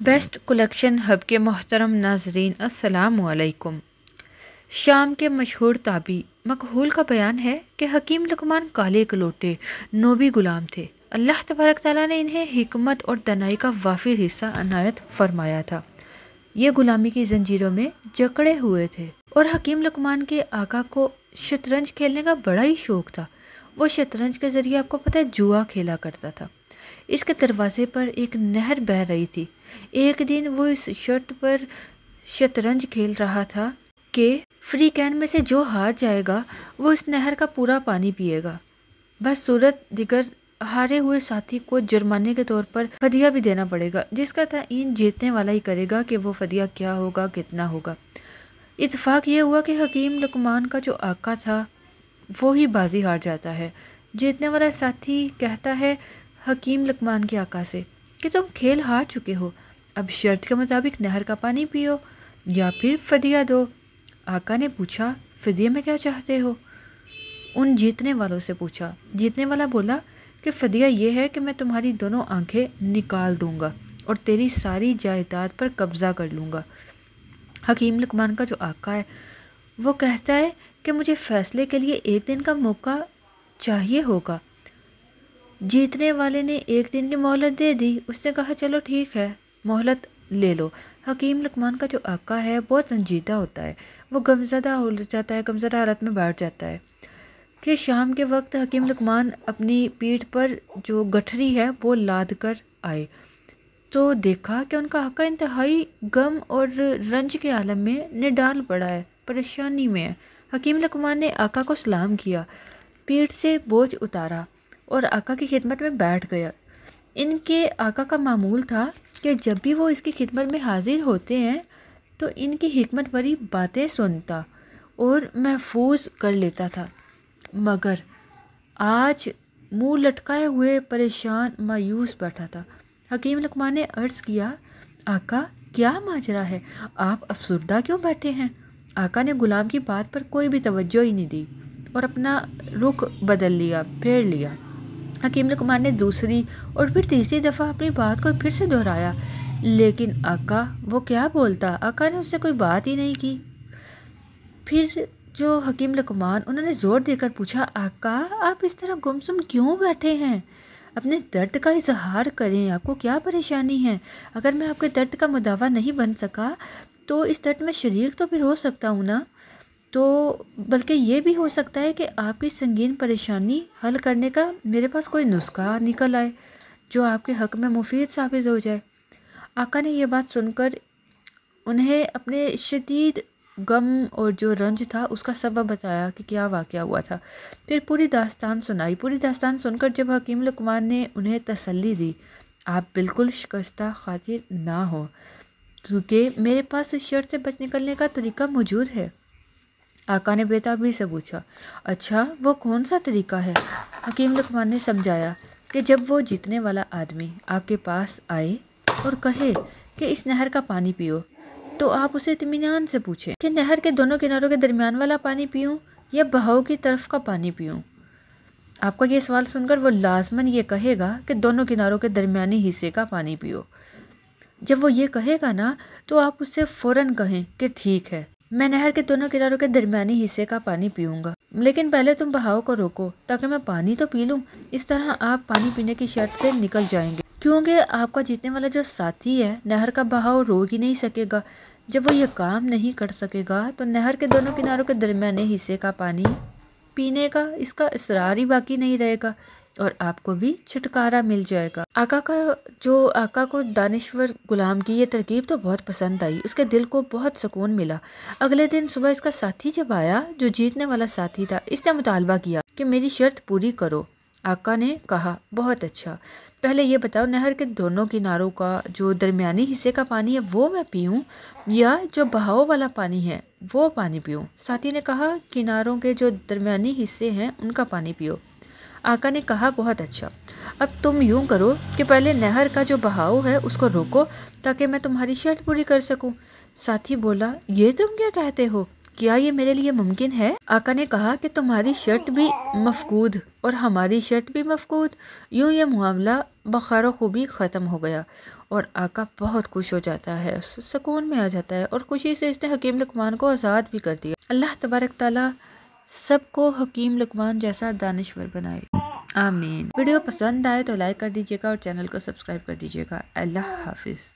Best collection hub के मोहतरम नाजरीन असलकुम शाम के मशहूर ताबी, मकहूल का बयान है कि हकीम लकमान काले कलोटे नोबी गुलाम थे। अल्लाह तबारक ताली ने इन्हें हिकमत और दनाई का वाफिर हिस्सा अनायत फरमाया था। ये गुलामी की जंजीरों में जकड़े हुए थे और हकीम लकमान के आका को शतरंज खेलने का बड़ा ही शौक था। वो शतरंज के ज़रिए आपको पता है, जुआ खेला करता था। इसके दरवाजे पर एक नहर बह रही थी। एक दिन वो इस शर्त पर शतरंज खेल रहा था कि फ्री कैन में से जो हार जाएगा, वो इस नहर का पूरा पानी पिएगा। बस सूरत दिगर हारे हुए साथी को जुर्माने के तौर पर फदिया भी देना पड़ेगा, जिसका इन जीतने वाला ही करेगा कि वो फदिया क्या होगा, कितना होगा। इतफाक़ ये हुआ कि हकीम लकमान का जो आका था, वो ही बाजी हार जाता है। जीतने वाला साथी कहता है हकीम लकमान के आका से, कि तुम खेल हार चुके हो, अब शर्त के मुताबिक नहर का पानी पियो, या फिर फदिया दो। आका ने पूछा, फदिया में क्या चाहते हो? उन जीतने वालों से पूछा। जीतने वाला बोला कि फदिया ये है कि मैं तुम्हारी दोनों आँखें निकाल दूँगा और तेरी सारी जायदाद पर कब्ज़ा कर लूँगा। हकीम लकमान का जो आका है, वो कहता है कि मुझे फ़ैसले के लिए एक दिन का मौका चाहिए होगा। जीतने वाले ने एक दिन की मोहलत दे दी। उसने कहा, चलो ठीक है, मोहलत ले लो। हकीम लकमान का जो आका है, बहुत संजीदा होता है। वो गमजदा हो जाता है, गमजदा हालत में बैठ जाता है। कि शाम के वक्त हकीम लकमान अपनी पीठ पर जो गठरी है, वो लाद कर आए। तो देखा कि उनका आका इंतहाई गम और रंज के आलम में निडाल पड़ा है, परेशानी में है। हकीम लकमान ने आका को सलाम किया, पीठ से बोझ उतारा। और आका की खिदमत में बैठ गया। इनके आका का मामूल था कि जब भी वो इसकी खिदमत में हाजिर होते हैं तो इनकी हमत भरी बातें सुनता और महफूज कर लेता था। मगर आज मुँह लटकाए हुए परेशान, मायूस बैठा था। हकीम लकमा ने अर्ज़ किया, आका, क्या माजरा है? आप अफसरदा क्यों बैठे हैं? आका ने गुलाम की बात पर कोई भी तवज्जो ही नहीं दी और अपना रुख बदल लिया, फेर लिया। हकीम कुमार ने दूसरी और फिर तीसरी दफ़ा अपनी बात को फिर से दोहराया। लेकिन आका, वो क्या बोलता? आका ने उससे कोई बात ही नहीं की। फिर जो हकीम लकुमान उन्होंने ज़ोर देकर पूछा, आका, आप इस तरह गुमसुम क्यों बैठे हैं? अपने दर्द का इजहार करें, आपको क्या परेशानी है? अगर मैं आपके दर्द का मुदावा नहीं बन सका तो इस दर्द में शरीक तो फिर हो सकता हूँ ना? तो बल्कि ये भी हो सकता है कि आपकी संगीन परेशानी हल करने का मेरे पास कोई नुस्खा निकल आए, जो आपके हक में मुफीद साबित हो जाए। आका ने यह बात सुनकर उन्हें अपने शदीद गम और जो रंज था उसका सबब बताया कि क्या वाक़ हुआ था। फिर पूरी दास्तान सुनाई। पूरी दास्तान सुनकर जब हकीम लकमान ने उन्हें तसल्ली दी, आप बिल्कुल शिकस्ता खातिर ना हो, क्योंकि मेरे पास इस शर्त से बच निकलने का तरीका मौजूद है। आका ने बेताबी से पूछा अच्छा वो कौन सा तरीका है? हकीम लकमान ने समझाया कि जब वो जीतने वाला आदमी आपके पास आए और कहे कि इस नहर का पानी पियो तो आप उसे इतमान से पूछें कि नहर के दोनों किनारों के दरमियान वाला पानी पीऊँ या बहाव की तरफ़ का पानी पीऊँ आपका ये सवाल सुनकर वो लाजमन ये कहेगा कि दोनों किनारों के दरमियानी हिस्से का पानी पियो। जब वो ये कहेगा ना तो आप उससे फ़ौर कहें कि ठीक है। मैं नहर के दोनों किनारों के दरमियानी हिस्से का पानी पीऊँगा। लेकिन पहले तुम बहाव को रोको, ताकि मैं पानी तो पी लूँ। इस तरह आप पानी पीने की शर्त से निकल जाएँगे। क्योंकि आपका जीतने वाला जो साथी है, नहर का बहाव रोक ही नहीं सकेगा। जब वो ये काम नहीं कर सकेगा तो नहर के दोनों किनारों के दरमियाने हिस्से का पानी पीने का इसका इसरार ही बाकी नहीं रहेगा। और आपको भी छुटकारा मिल जाएगा। आका का, जो आका को दानिश्वर गुलाम की ये तरकीब तो बहुत पसंद आई। उसके दिल को बहुत सुकून मिला। अगले दिन सुबह इसका साथी जब आया, जो जीतने वाला साथी था, इसने मुतालबा किया कि मेरी शर्त पूरी करो। आका ने कहा, बहुत अच्छा। पहले ये बताओ, नहर के दोनों किनारों का जो दरमियानी हिस्से का पानी है, वो मैं पीऊँ? या जो बहाव वाला पानी है, वो पानी पीऊँ? साथी ने कहा, किनारों के जो दरमियानी हिस्से हैं, उनका पानी पियो। आका ने कहा, बहुत अच्छा। अब तुम यूँ करो कि पहले नहर का जो बहाव है उसको रोको ताकि मैं तुम्हारी शर्त पूरी कर सकूँ। साथी बोला, ये तुम क्या कहते हो? क्या ये मेरे लिए मुमकिन है? आका ने कहा कि, तुम्हारी शर्त भी मफकूद और हमारी शर्त भी मफकूद। यूँ ये मामला बखार खूबी ख़त्म हो गया और आका बहुत खुश हो जाता है सुकून में आ जाता है और खुशी से इसने हकीम लकमान को आज़ाद भी कर दिया। अल्लाह तबारक ताला सबको हकीम लकमान जैसा दानश्वर बनाए। आमीन। वीडियो पसंद आए तो लाइक कर दीजिएगा और चैनल को सब्सक्राइब कर दीजिएगा। अल्लाह हाफिज़।